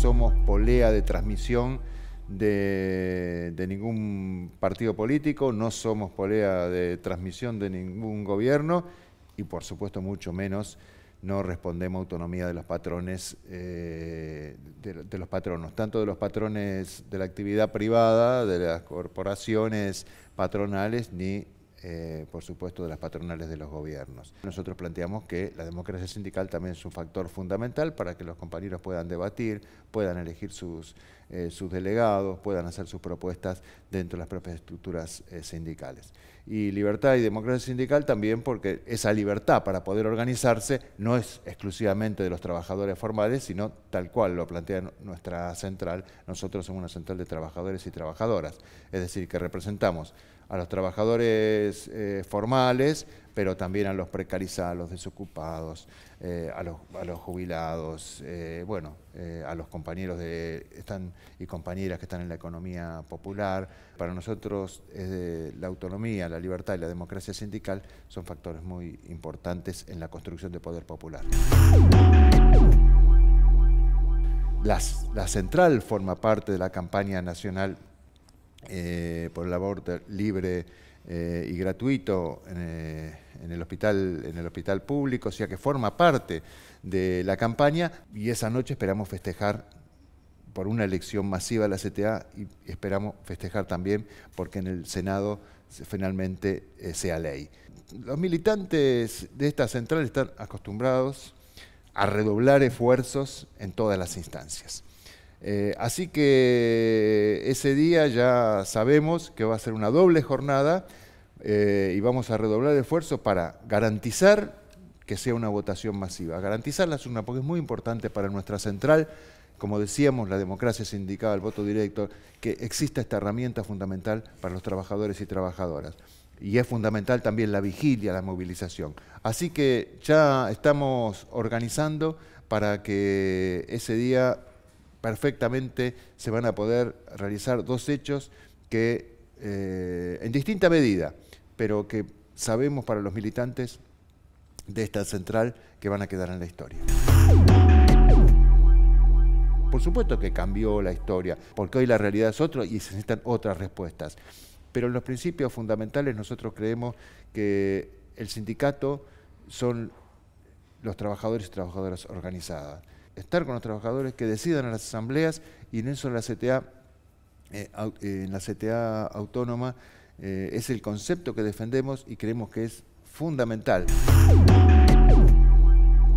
somos polea de transmisión de, de, ningún partido político, no somos polea de transmisión de ningún gobierno y por supuesto mucho menos no respondemos a autonomía de los patrones, eh, de, los patronos, tanto de los patrones de la actividad privada, de las corporaciones patronales, ni eh, por supuesto, de las patronales de los gobiernos. Nosotros planteamos que la democracia sindical también es un factor fundamental para que los compañeros puedan debatir, puedan elegir sus, eh, sus delegados, puedan hacer sus propuestas dentro de las propias estructuras eh, sindicales. Y libertad y democracia sindical también porque esa libertad para poder organizarse no es exclusivamente de los trabajadores formales, sino tal cual lo plantea nuestra central. Nosotros somos una central de trabajadores y trabajadoras, es decir, que representamos a los trabajadores eh, formales, pero también a los precarizados, a los desocupados, eh, a, los, jubilados, eh, bueno, a los compañeros de, están, y compañeras que están en la economía popular. Para nosotros la autonomía, la libertad y la democracia sindical son factores muy importantes en la construcción de poder popular. la central forma parte de la campaña nacional eh, por el aborto libre eh, y gratuito eh, en, el hospital, en el hospital público, o sea que forma parte de la campaña y esa noche esperamos festejar por una elección masiva de la CTA y esperamos festejar también porque en el Senado finalmente sea ley. Los militantes de esta central están acostumbrados a redoblar esfuerzos en todas las instancias. Eh, así que ese día ya sabemos que va a ser una doble jornada eh, y vamos a redoblar el esfuerzo para garantizar que sea una votación masiva. Garantizarla es una, porque es muy importante para nuestra central, como decíamos, la democracia sindical, el voto directo, que exista esta herramienta fundamental para los trabajadores y trabajadoras. Y es fundamental también la vigilia, la movilización. Así que ya estamos organizando para que ese día perfectamente se van a poder realizar dos hechos que eh, en distinta medida, pero que sabemos para los militantes de esta central que van a quedar en la historia. Por supuesto que cambió la historia, porque hoy la realidad es otra y se necesitan otras respuestas. Pero en los principios fundamentales nosotros creemos que el sindicato son los trabajadores y trabajadoras organizadas estar con los trabajadores que decidan en las asambleas y en eso la CTA, eh, eh, en la CTA autónoma eh, es el concepto que defendemos y creemos que es fundamental.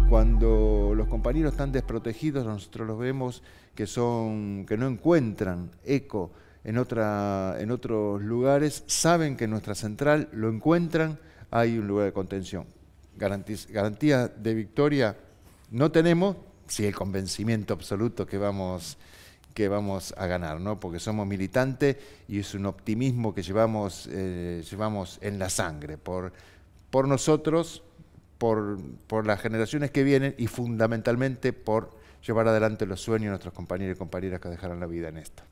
Cuando los compañeros están desprotegidos, nosotros los vemos que, son, que no encuentran eco en, otra, en otros lugares, saben que en nuestra central lo encuentran, hay un lugar de contención. Garantía de victoria no tenemos, sí el convencimiento absoluto que vamos, que vamos a ganar, ¿no? porque somos militantes y es un optimismo que llevamos, eh, llevamos en la sangre, por, por nosotros, por, por las generaciones que vienen y fundamentalmente por llevar adelante los sueños de nuestros compañeros y compañeras que dejaron la vida en esto.